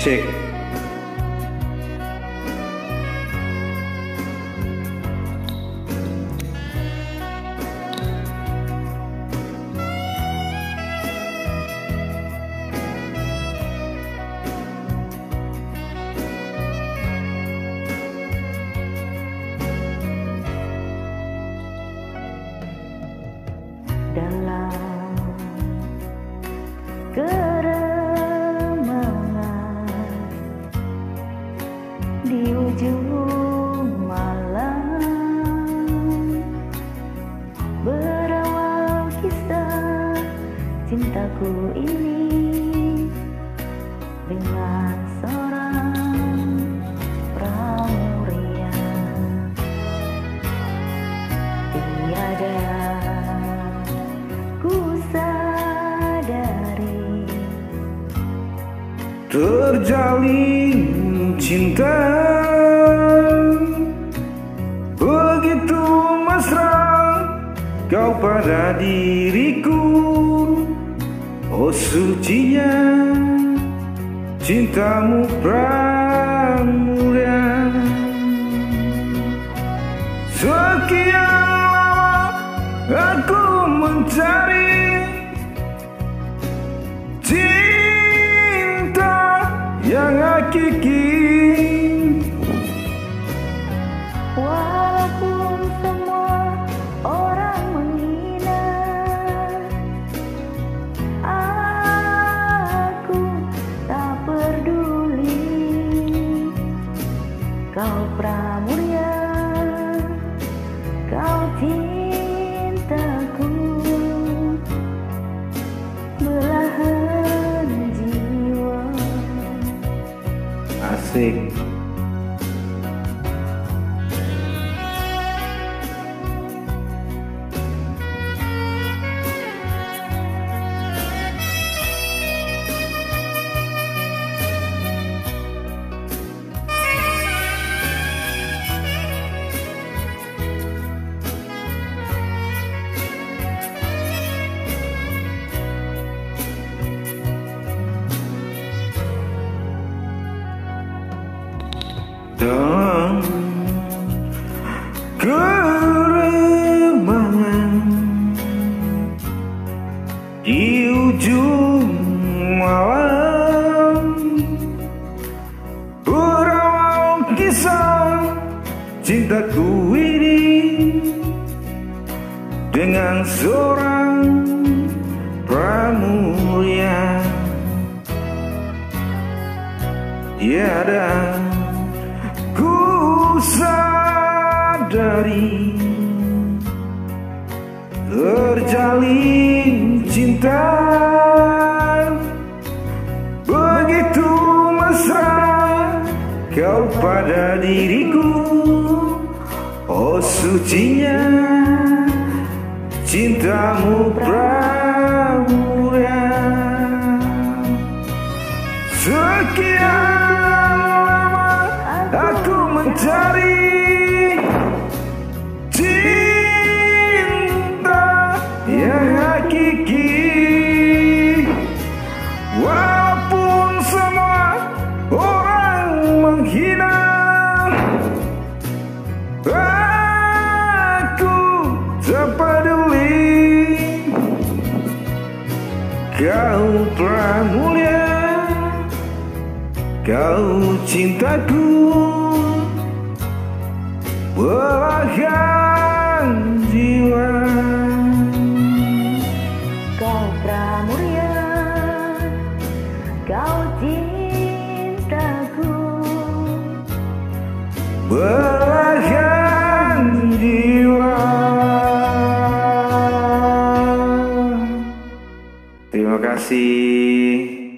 Check. Terjalin cinta. Begitu mesra Kau pada diriku. Oh sucinya Cintamu pramuria Sekian lama Aku mencari yang hakiki walaupun semua orang menghina aku tak peduli. Kau pramuria kau cintaku see. Dalam keremangan. Di ujung malam. Berawal kisah cintaku ini. Dengan seorang pramuria tiada ku sadari. Terjalin cinta. Begitu mesra kau pada diriku. Oh sucinya cintamu mencari cinta yang hakiki walaupun semua orang menghina aku tak peduli. Kau pramulia kau cintaku belahan jiwa. Kau pramuria, kau cintaku. Belahan jiwa. Terima kasih